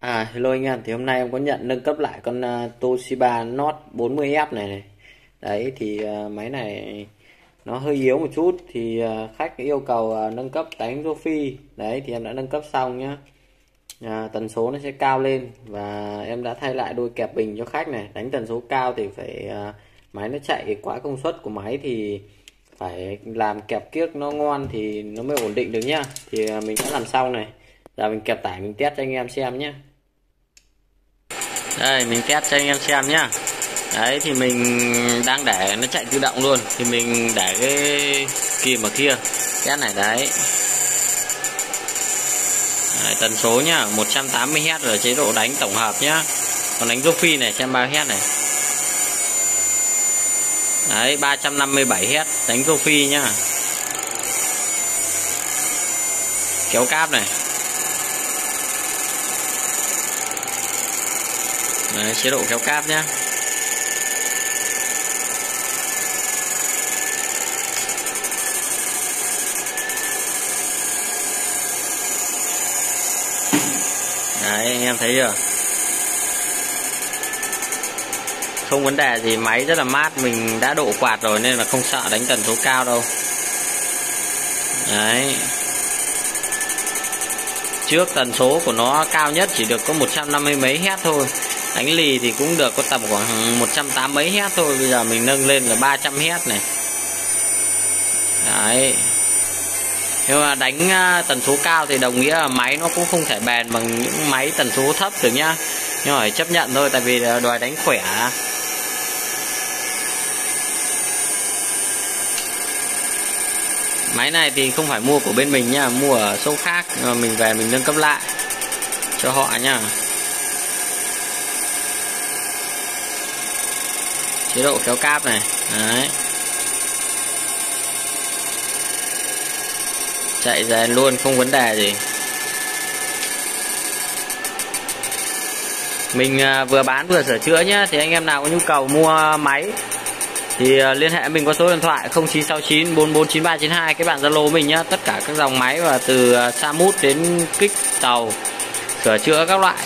À hello anh em, thì hôm nay em có nhận nâng cấp lại con uh, Toshiba Note 40F này này. Đấy thì uh, máy này nó hơi yếu một chút thì uh, khách yêu cầu uh, nâng cấp đánh rô phi. Đấy thì em đã nâng cấp xong nhá. À, tần số nó sẽ cao lên và em đã thay lại đôi kẹp bình cho khách này. Đánh tần số cao thì phải uh, máy nó chạy quá công suất của máy thì phải làm kẹp kiếc nó ngon thì nó mới ổn định được nhá. Thì uh, mình đã làm xong này. Giờ mình kẹp tải mình test cho anh em xem nhé đây mình test cho anh em xem nhá. Đấy thì mình đang để nó chạy tự động luôn. Thì mình để cái kìm ở kia. Test này đấy. Đấy, tần số nhá 180 Hz ở chế độ đánh tổng hợp nhá. Còn đánh rô phi này xem bao Hz này. Đấy 357 Hz đánh rô phi nhá. Kéo cáp này. Đấy, chế độ kéo cáp nhé Đấy anh em thấy chưa? Không vấn đề gì máy rất là mát Mình đã độ quạt rồi nên là không sợ đánh tần số cao đâu. Đấy. Trước tần số của nó cao nhất chỉ được có 150 mấy Hz thôi đánh lì thì cũng được, có tầm khoảng 180 mấy Hz thôi. Bây giờ mình nâng lên là 300 Hz này. Đấy. Nhưng mà đánh à, tần số cao thì đồng nghĩa là máy nó cũng không thể bền bằng những máy tần số thấp được nhá. Nhưng mà phải chấp nhận thôi, tại vì đòi đánh khỏe. Máy này thì không phải mua của bên mình nha mua ở số khác. Mình về mình nâng cấp lại cho họ nha chế độ kéo cáp này. Đấy. Chạy dàn luôn, không vấn đề gì. Mình à, vừa bán vừa sửa chữa nhé thì anh em nào có nhu cầu mua máy, thì à, liên hệ mình qua số điện thoại 0969 449392 cái bạn Zalo mình nhá. Tất cả các dòng máy và từ sa Samut đến kích, tàu, sửa chữa các loại.